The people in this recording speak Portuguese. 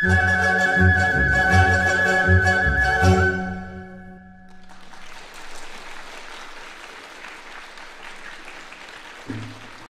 Thank